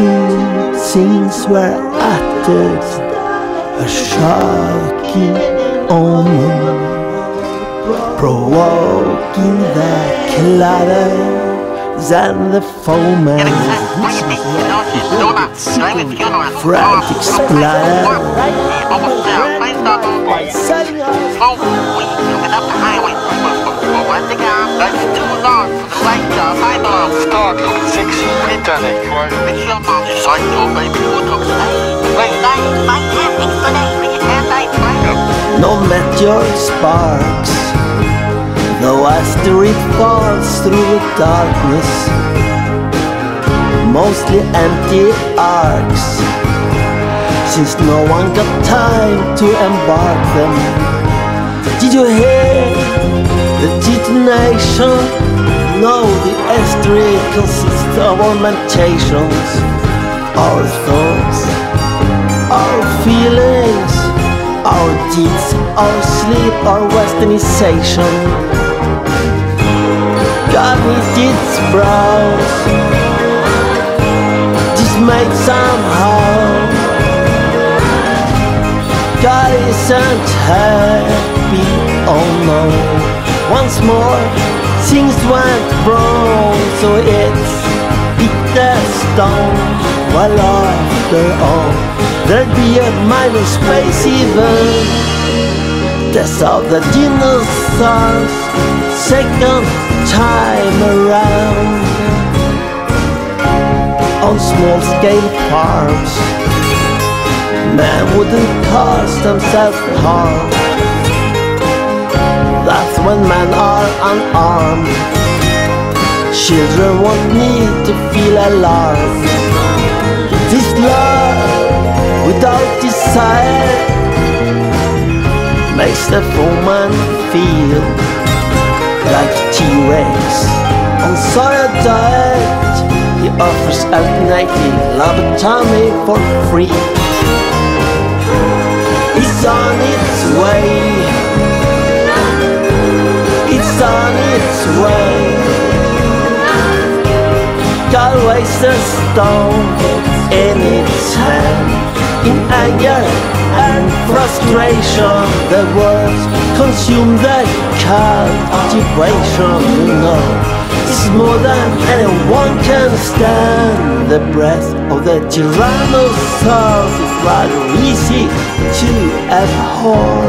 two things were uttered, a shocking omen, provoking the clatter than the foeman. Frantic splatter. Setting up No meteor sparks, no asteroid falls through the darkness. Mostly empty arcs, since no one got time to embark them. Did you hear the detonation? No, the of our meditations, our thoughts, our feelings, our deeds, our sleep, our westernization. God with its brows, dismayed somehow. God isn't happy, oh no. Once more, things went wrong, so it's the stone. While after all, there'd be a minor space event. Death of the dinosaurs, second time around. On small scale farms, man wouldn't cause themselves harm. When men are unarmed. Children won't need to feel alarmed. This love without desire makes the foeman feel like T-Rex on soya diet. He offers alternative lobotomy for free. It's on its way. On its way. God wastes a stone in its hand. In anger and frustration, the words consume the cultivation. You know, it's more than anyone can stand. The breath of the Tyrannosaurus is rather easy to abhor,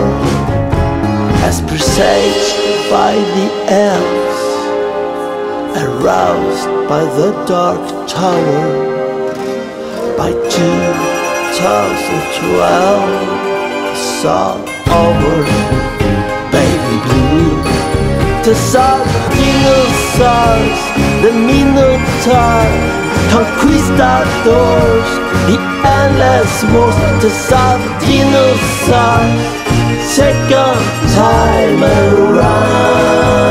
as presaged by the elves, aroused by the dark tower by 2012. Saw over baby blue. The sun dinosaurs, the minotaur, conquistadors, the endless wars, the south dinosaurs, second time around.